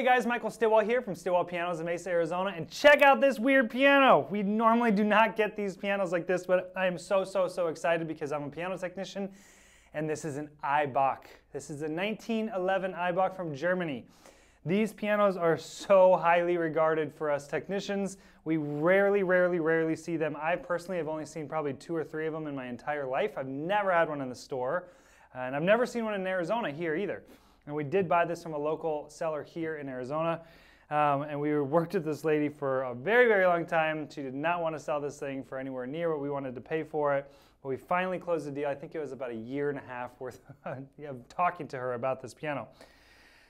Hey guys, Michael Stilwell here from Stilwell Pianos in Mesa, Arizona, and check out this weird piano. We normally do not get these pianos like this, but I am so, so, so excited because I'm a piano technician, and this is an Ibach. This is a 1911 Ibach from Germany. These pianos are so highly regarded for us technicians. We rarely, rarely, rarely see them. I personally have only seen probably two or three of them in my entire life. I've never had one in the store, and I've never seen one in Arizona here either. And we did buy this from a local seller here in Arizona. Um, and we worked with this lady for a very, very long time. She did not want to sell this thing for anywhere near what we wanted to pay for it. But we finally closed the deal. I think it was about a year and a half worth of talking to her about this piano.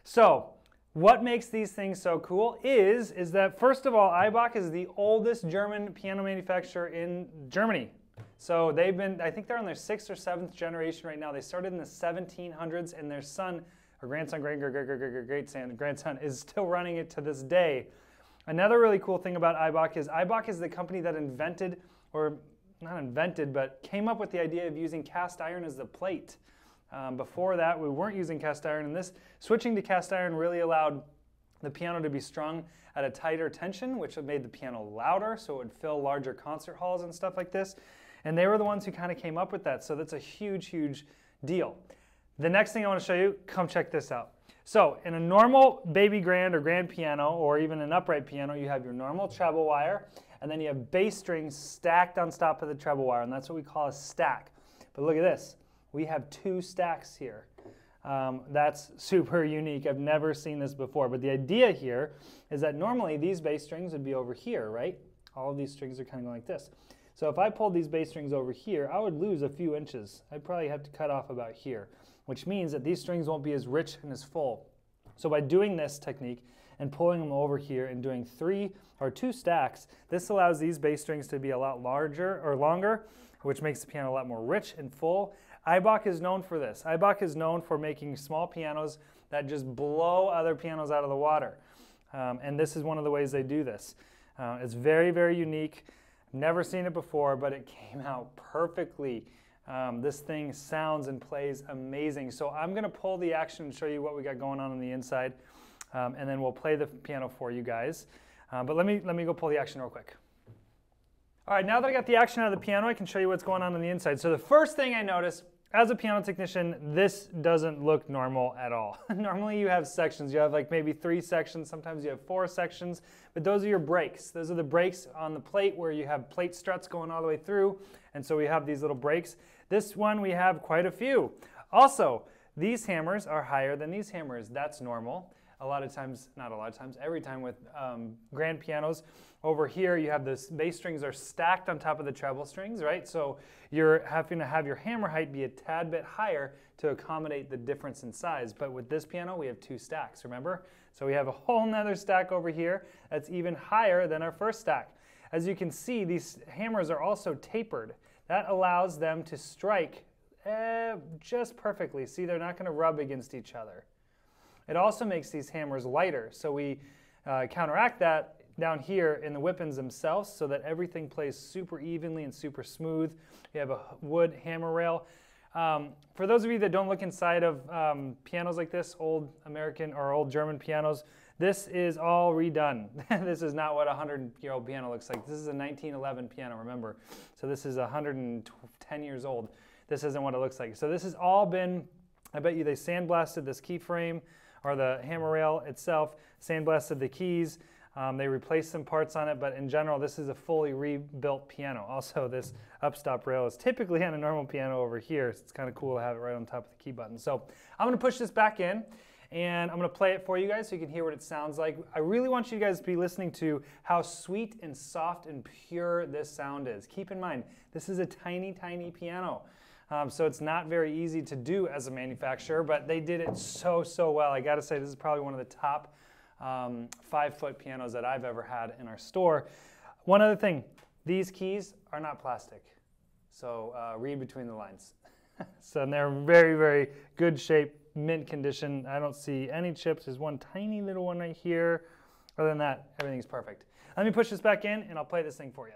So, what makes these things so cool is, is that first of all, Ibach is the oldest German piano manufacturer in Germany. So they've been, I think they're on their sixth or seventh generation right now. They started in the 1700s and their son her grandson, great, great, great, great, great, great, grandson is still running it to this day. Another really cool thing about Ibach is Ibach is the company that invented, or not invented, but came up with the idea of using cast iron as the plate. Um, before that, we weren't using cast iron, and this switching to cast iron really allowed the piano to be strung at a tighter tension, which made the piano louder, so it would fill larger concert halls and stuff like this. And they were the ones who kind of came up with that, so that's a huge, huge deal. The next thing I want to show you, come check this out. So in a normal baby grand or grand piano, or even an upright piano, you have your normal treble wire, and then you have bass strings stacked on top of the treble wire, and that's what we call a stack. But look at this. We have two stacks here. Um, that's super unique. I've never seen this before. But the idea here is that normally these bass strings would be over here, right? All of these strings are kind of going like this. So if I pulled these bass strings over here, I would lose a few inches. I'd probably have to cut off about here which means that these strings won't be as rich and as full. So by doing this technique and pulling them over here and doing three or two stacks, this allows these bass strings to be a lot larger or longer, which makes the piano a lot more rich and full. Ibach is known for this. Ibach is known for making small pianos that just blow other pianos out of the water. Um, and this is one of the ways they do this. Uh, it's very, very unique. Never seen it before, but it came out perfectly um, this thing sounds and plays amazing. So I'm going to pull the action and show you what we got going on on the inside, um, and then we'll play the piano for you guys. Uh, but let me, let me go pull the action real quick. All right, now that I got the action out of the piano, I can show you what's going on on the inside. So the first thing I notice as a piano technician, this doesn't look normal at all. Normally you have sections. You have like maybe three sections, sometimes you have four sections, but those are your breaks. Those are the breaks on the plate where you have plate struts going all the way through, and so we have these little breaks. This one we have quite a few. Also, these hammers are higher than these hammers. That's normal a lot of times, not a lot of times, every time with um, grand pianos. Over here, you have the bass strings are stacked on top of the treble strings, right? So you're having to have your hammer height be a tad bit higher to accommodate the difference in size. But with this piano, we have two stacks, remember? So we have a whole nother stack over here that's even higher than our first stack. As you can see, these hammers are also tapered. That allows them to strike eh, just perfectly. See, they're not going to rub against each other. It also makes these hammers lighter. So we uh, counteract that down here in the whippens themselves so that everything plays super evenly and super smooth. We have a wood hammer rail. Um, for those of you that don't look inside of um, pianos like this, old American or old German pianos, this is all redone. this is not what a 100 year old piano looks like. This is a 1911 piano, remember. So this is 110 years old. This isn't what it looks like. So this has all been, I bet you they sandblasted this key frame or the hammer rail itself, sandblasted the keys. Um, they replaced some parts on it, but in general, this is a fully rebuilt piano. Also, this upstop rail is typically on a normal piano over here. So it's kind of cool to have it right on top of the key button. So I'm going to push this back in and I'm going to play it for you guys so you can hear what it sounds like. I really want you guys to be listening to how sweet and soft and pure this sound is. Keep in mind, this is a tiny, tiny piano. Um, so it's not very easy to do as a manufacturer, but they did it so, so well. I gotta say, this is probably one of the top um, five foot pianos that I've ever had in our store. One other thing, these keys are not plastic. So uh, read between the lines. so they're very, very good shape, mint condition. I don't see any chips. There's one tiny little one right here. Other than that, everything's perfect. Let me push this back in and I'll play this thing for you.